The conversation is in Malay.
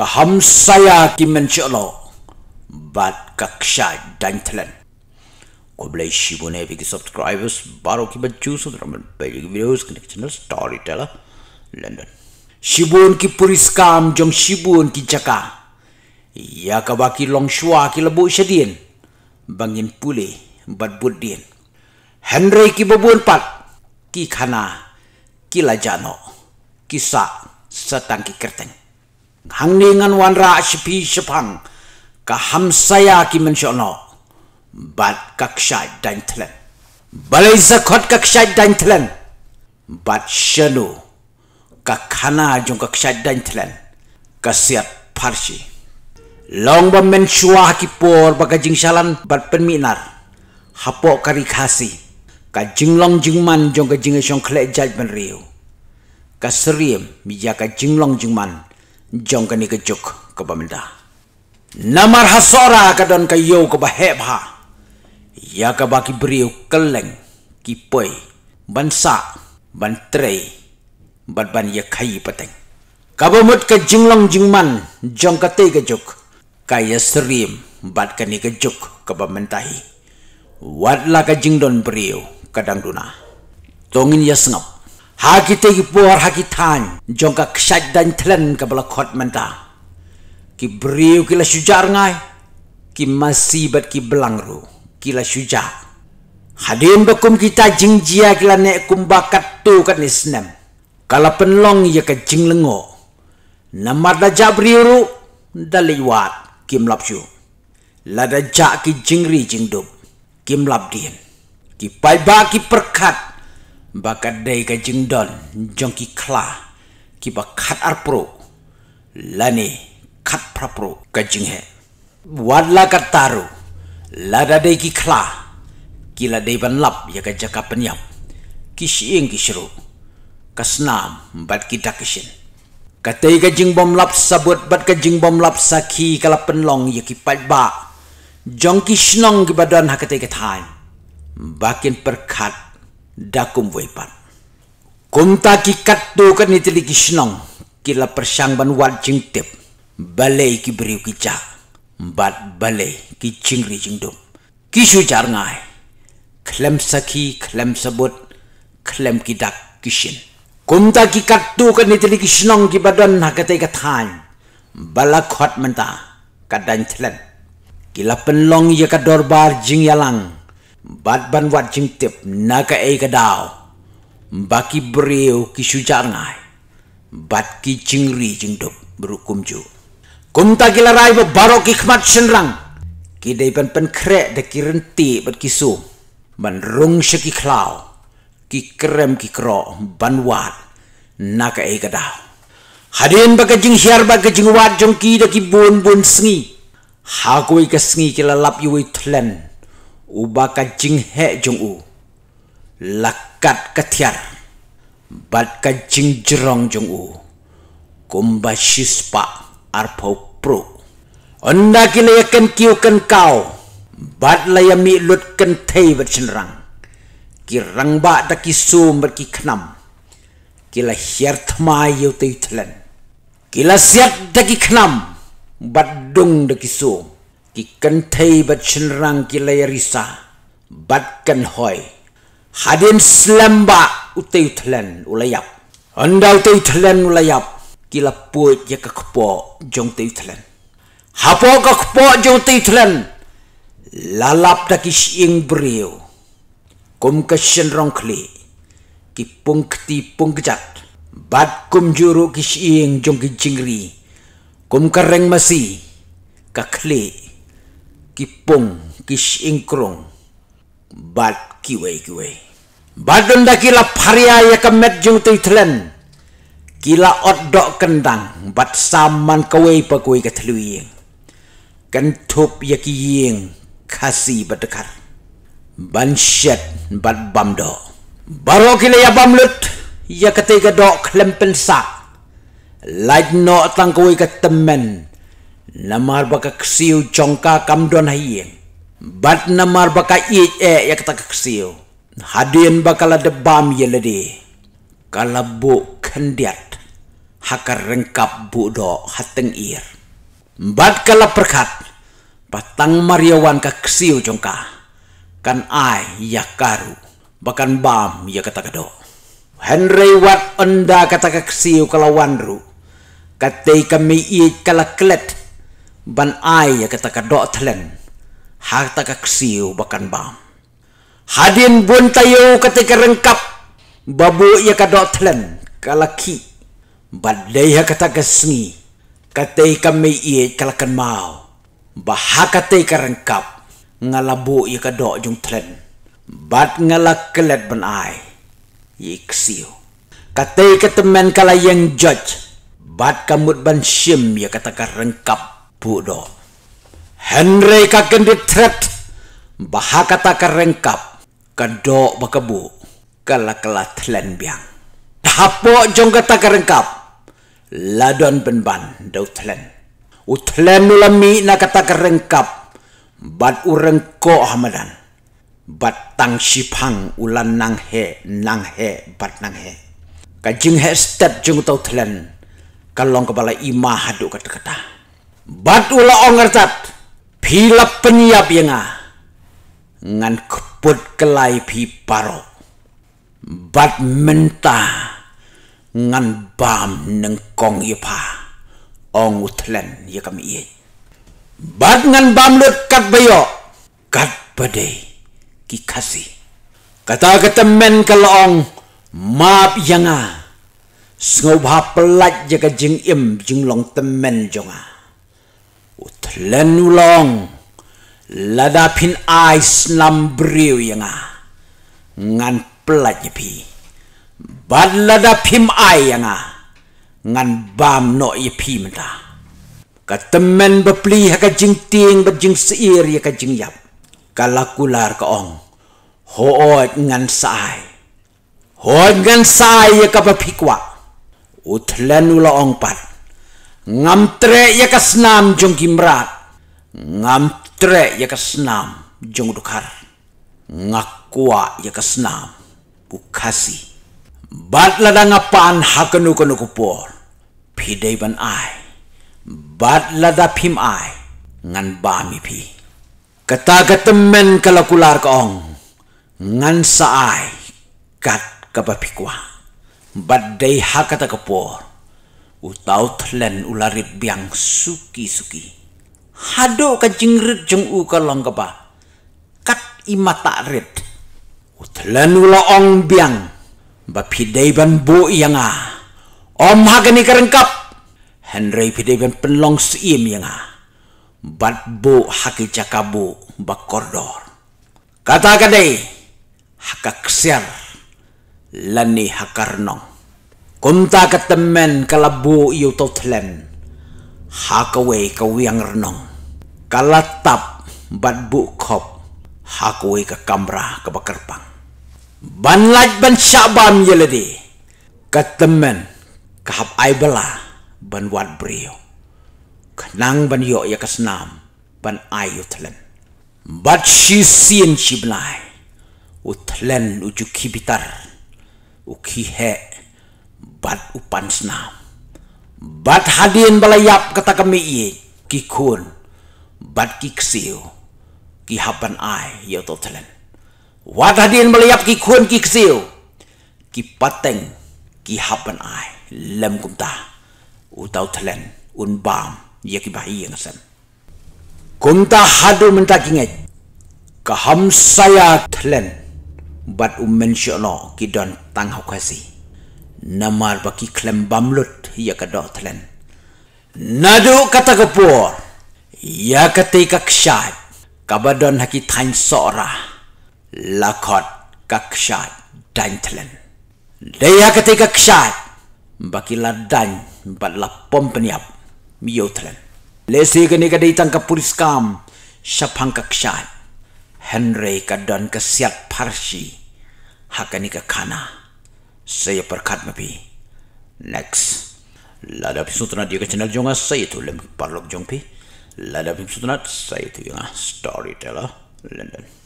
Kaham saya ki mensyalo. Bat kaksha dan telan. Kau boleh shibune subscribers baru ki baju sudah bagi videos kena channel storyteller London. Shibun ki puriskam jong shibun ki jaka. Ya ka baki long shua ki lebu syadien. Bangin pulih bat budien. Henry ki babun pat ki khana ki lajano kisa satang ki kerteng hangningan wanra shipi shipang ka hamsaya ki mensyono bat kaksha dan tlen balai zakot kaksha dan tlen bat shanu ka khana jong kaksha dan tlen kasiat parsi long ba mensyua ki por bagajing shalan bat penminar hapok kari khasi. Ka jinglong jingman jong ka jingesong khle jaj ben riu. Ka seriem bija ka jinglong jingman jong ka ni ka juk ka bamenda namar hasora ka don ka yo ka bahe bha ya ka ba ki briu keleng ki poi ban sa ban trei bat ban ya khai pateng ka bamut ka jinglong jingman jong ka te ka juk ka ya seriem bat ka ni ka juk ka bamentahi wat la ka jingdon briu kadang duna. Tongin ya sengap Haki tegi puar haki tan, jongka ksat dan tlen ke bala kot menta. Ki beriu kila syujar ngai, ki masih bat ki belangru, kila syujar. Hadin bakum kita jingjia kila nek kumbakat tu kat ni senem. Kala penlong ya ke jing lengo. Namar da ja beriu ru, dali wat, kim lap syu. Lada ja ki jingri jingdup, kim lap dien. Ki pai ki perkat, bakat dai ka jingdon jong ki kla ki ba khat ar pro. Lani khat pra pro ka jing he. Wadla ka taru lada dai ki kla ki la dai ban lap ya ka jaka penyam. Ki shiing ki shru kasnam bat ki dakishin ka ka jing bom lap sabut bat ka jing bom lap sakhi kala penlong ya ki pat ba. Jong ki shnong ki badan ha ka tai ka thai bakin perkhat dakum wepan. Kumta ki kattu kan ni tili ki shnong, ki la ban wat jing tip, balai ki beriu ki cak, bat balai ki jing ri jing dum. Ki syujar ngai, klem saki, klem sebut, klem ki dak kishin. Kumta ki kattu kan ni tili ki shnong ki badan hakatai katan, bala khot menta, kadan tlen. Ki la penlong ya ka dorbar jing yalang, bat ban wat jing tip naga e ka dao. Baki breu ki shujar ngai. Bat ki jingri jing dop berukum ju. Kum ta ki larai ba baro ki khmat senrang ki dei ban pen kre de ki renti bat ki su. Ban rung she ki klau ki krem ki kro ban wat naga e ka dao. Hadin ba ka jing hiar ba ka jing wat jong ki de ki bun bun sngi. Ha koi ka sngi ki la lap yu tlen ubaka jing he jung u. Lakat katiar bat ka jing jerong jung u. Kumba shispa arpo pro. Onda kile yakan kiu kan kau. Bat la yami lut kan thei bat chenrang ki rang ba da ki sum bat ki khnam kila hier thma yu te kila siat da ki khnam bat dung da ki sum ki thei bat chin rang ki lay risa bat kan hoy hadin slamba utay thlen ulayap. Anda utay thlen ulayap. Ki la puit ya ka kpo jong tay thlen hapo ka kpo jong tay thlen lalap da ki shing brio kum rong kli ki pungkti pungkjat bat kum juru ki shing jong ki jingri. Kum ka reng masi ka kli kipung kish ingkrong bat kiwe kiwe badon da kila paria ya kemet jung tu tlen kila odok kendang bat saman kawe pa kuwe katluing kentup ya kiying kasi badekar ban shet bat bamdo baro kila ya bamlut ya ketiga dok klempen sa Like no tang kuwe katemen namar baka ksiu chongka kamdon haiyeng bat namar baka i e ya kata ksiu hadin baka la de bam yelede kalabu kendiat hakar rengkap budo hateng ir. Bad kala perkat, batang mariawan ka ksiu jongka, kan ai ya karu, bahkan bam ya kata kado. Henry wat enda kata ka ksiu kala wanru, kate kami i kala klet, ban ai ya kata kado telen, hakta ka ksiu bahkan bam. Hadin bun tayo ketika rengkap, babu ya kado telen, kalaki, badai ya kata kesengi, katay kami iye kalakan mau. Baha katay karangkap ngalabu iya kado jung tren bat ngalak kelet ban ay yiksiyo katay katemen kala yang judge. Bat kamut ban shim ya kata karangkap budo Henry kakendit tret baha kata karangkap kado bakabu kala kala tlen biang. Hapo jong kata karangkap ladon penban dau tlen. U tlen ulami na kata kerengkap bat ureng ko hamadan. Bat tang shipang ulan nang he nang he bat nang he. Ka jing he step jung tau tlen kalong kepala ima hadu kata kata bat ula ongertat pila penyiap yenga. Ngan keput kelai pi paro. Bat mentah ngan bam neng kong ye pa ong utlen ye kami ye. Bad ngan bam lut kat bayo kat bade ki kasi kata kata men kalong map yanga sngau ha pelat jaga jing im jing long temen jonga utlen ulong lada pin ais nam briu yanga ngan pelat ye pi badlada pim ai nga ngan bam no ye pim ta ka temen bepli ha ka jing ting ba jing seir ye ka jing yap. Kalakular ka ong. Ho ot ngan sai ho ngan sai ye ka ba phikwa utlen ula ong pat ngam tre ye ka snam jong kimrat ngam tre ye ka snam jong dukar ngakwa ye ka snam bukasi Bat lada ngapan hakenu kenu kupor. Pidai ban ai. Bat lada pim ai. Ngan bami pi. Kata ketemen kalau kular kong. Ngan sa ai. Kat kapapikwa. Bat day hakata kupor. Utau tlen ularit biang suki-suki. Hado ka jingrit jeng u kalong kapa. Kat imata rit. Utlen ula ong biang. Ba pidai ban bu yang a. Om hagani kerengkap henry pidai ban penlong sim yang a. Bat bu haki cakabu ba kordor. Kata kadai hakak siar lani hakarnong kumta ketemen kalabu iu totlen. Hakawe kawiang renong. Kalatap bat bu kop hakawe ke kamra ke bakerpang. Ban syabam yeledi katemen kahap ai bela ban wat brio kenang ban yo ya kasnam ban ayu tlen bat shi sin blai utlen uju kibitar. Uki he bat upan snam bat hadin balayap kata kami ye kikun bat kiksiu ki hapan ai yo to tlen Wadadin meliap ki kun ki ksil. Ki pateng ki hapan ai. Lem kumta. Utau telen. Un bam. Ya ki bahi yang sen. Kumta hadu menta kinget. Kaham saya telen. Bat umen syolo ki don tang hukasi. Baki klem bamlut ya kado telen. Nadu kata kepur. Ya ketika kshat. Kabadon haki tain seorang lakot kakshat dan telen. Daya ketika kshat, baki ladan batla pom peniap miyo telen. Lesi kini kada itang kapulis kam, syapang kakshat. Henry kadan kesiat parsi, hakani ke kana. Saya perkat mapi. Next. Lada pisutuna dia ke channel jonga saya tu lem parlok jongpi. Lada pisutuna saya tu yang storyteller London.